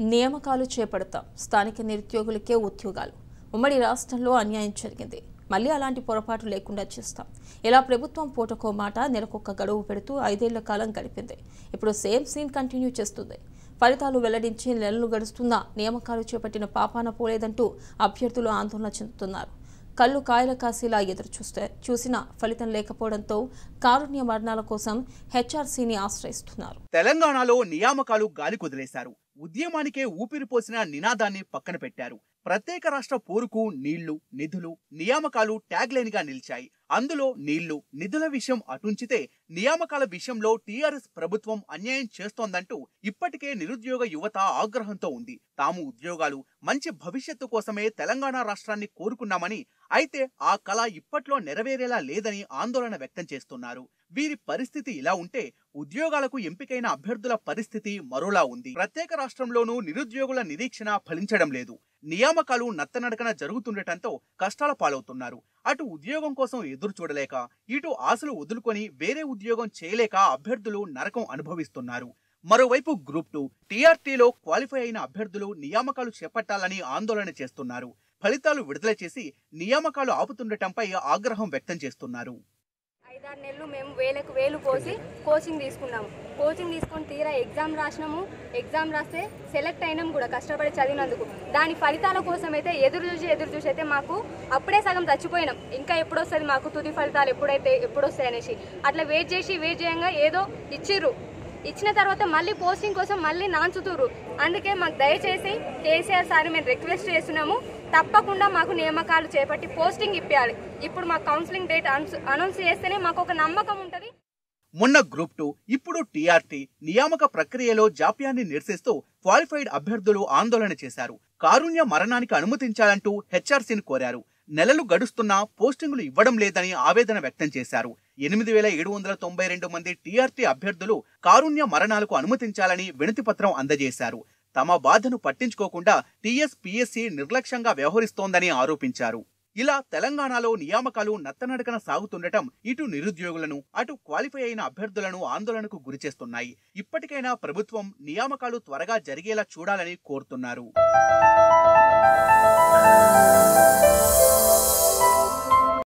నియామకాలు చేపడతాం. స్థానిక నిరుద్యోగులకే ఉద్యోగాలు. ఉమ్మడి రాష్ట్రంలో అన్యాయం జరిగింది. మళ్ళీ అలాంటి పొరపాటు లేకుండా చేస్తాం. ఇలా ప్రభుత్వం పూటకో మాట నెలకొక్క గడువు పెడుతూ ఐదేళ్ళ కాలం గడిపింది. ఇప్పుడు సేమ్ సీన్ కంటిన్యూ చేస్తుంది. ఫలితాలు వెల్లడించి నెలలు గడుస్తున్నా నియామకాలు చేపట్టిన పాపాన పోలేదంటూ అభ్యర్థులు ఆందోళన చెందుతున్నారు. కళ్ళు కాయల కాసేలా ఎదురు చూస్తే చూసినా ఫలితం లేకపోవడంతో కారుణ్య మరణాల కోసం హెచ్ఆర్సీని ఆశ్రయిస్తున్నారు. తెలంగాణలో నియామకాలు గాలి కుదిలేశారు. ఉద్యమానికే ఊపిరిపోసిన నినాదాన్ని పక్కన పెట్టారు. ప్రత్యేక రాష్ట్ర పోరుకు నీళ్ళు నిధులు నియామకాలు ట్యాగ్లైన్గా నిలిచాయి. అందులో నీళ్ళు నిధుల విషయం అటుంచితే నియామకాల విషయంలో టీఆర్ఎస్ ప్రభుత్వం అన్యాయం చేస్తోందంటూ ఇప్పటికే నిరుద్యోగ యువత ఆగ్రహంతో ఉంది. తాము ఉద్యోగాలు మంచి భవిష్యత్తు కోసమే తెలంగాణ రాష్ట్రాన్ని కోరుకున్నామని అయితే ఆ కళ ఇప్పట్లో నెరవేరేలా లేదని ఆందోళన వ్యక్తం చేస్తున్నారు. వీరి పరిస్థితి ఇలా ఉంటే ఉద్యోగాలకు ఎంపికైన అభ్యర్థుల పరిస్థితి మరోలా ఉంది. ప్రత్యేక రాష్ట్రంలోనూ నిరుద్యోగుల నిరీక్షణ ఫలించడం లేదు. నియామకాలు నత్తనడకన జరుగుతుండటంతో కష్టాల పాలవుతున్నారు. అటు ఉద్యోగం కోసం ఎదురు చూడలేక ఇటు ఆశలు వదులుకొని వేరే ఉద్యోగం చేయలేక అభ్యర్థులు నరకం అనుభవిస్తున్నారు. మరోవైపు గ్రూప్ టూ టీఆర్టీలో క్వాలిఫై అయిన అభ్యర్థులు నియామకాలు చేపట్టాలని ఆందోళన చేస్తున్నారు. ఫలితాలు విడుదల చేసి నియామకాలు ఆపుతుండటంపై ఆగ్రహం వ్యక్తం చేస్తున్నారు. ఐదారు నెలలు మేము వేలకు వేలు పోసి కోచింగ్ తీసుకున్నాము. కోచింగ్ తీసుకొని తీరా ఎగ్జామ్ రాసినాము. ఎగ్జామ్ రాస్తే సెలెక్ట్ అయినాం కూడా కష్టపడి చదివినందుకు. దాని ఫలితాల కోసం అయితే ఎదురు చూసి ఎదురు చూసి అయితే మాకు అప్పుడే సగం చచ్చిపోయినాం. ఇంకా ఎప్పుడు వస్తుంది మాకు తుది ఫలితాలు ఎప్పుడైతే ఎప్పుడు వస్తాయి అనేసి. అట్లా వెయిట్ చేసి వెయిట్ చేయంగా ఏదో ఇచ్చిర్రు. ఇచ్చిన తర్వాత మళ్ళీ పోస్టింగ్ కోసం మళ్ళీ నాంచుతురు అందుకే మాకు దయచేసి కేసీఆర్ సార్ మేము రిక్వెస్ట్ చేస్తున్నాము. తప్పకుండా మాకు నియామకాలు చేపట్టి పోస్టింగ్ ఇప్పించాలి ఇప్పుడు మా కౌన్సిలింగ్ డేట్ అనౌన్స్ చేస్తేనే మాకు ఒక నమ్మకం ఉంటుంది. మొన్న గ్రూప్ టూ ఇప్పుడు టీఆర్టీ నియామక ప్రక్రియలో జాప్యాన్ని నిరసిస్తూ క్వాలిఫైడ్ అభ్యర్థులు ఆందోళన చేశారు. కారుణ్య మరణానికి అనుమతించాలంటూ హెచ్ఆర్సీని కోరారు. నెలలు గడుస్తున్నా పోస్టింగులు ఇవ్వడం లేదని ఆవేదన వ్యక్తం చేశారు. ఎనిమిది వేల ఏడు వందల తొంభై రెండు మంది టీఆర్టీ అభ్యర్థులు కారుణ్య మరణాలకు అనుమతించాలని వినతిపత్రం అందజేశారు. తమ బాధను పట్టించుకోకుండా టీఎస్పీఎస్సీ నిర్లక్ష్యంగా వ్యవహరిస్తోందని ఆరోపించారు. ఇలా తెలంగాణలో నియామకాలు నత్తనడకన సాగుతుండటం ఇటు నిరుద్యోగులను అటు క్వాలిఫై అయిన అభ్యర్థులను ఆందోళనకు గురిచేస్తున్నాయి ఇప్పటికైనా ప్రభుత్వం నియామకాలు త్వరగా జరిగేలా చూడాలని కోరుతున్నారు.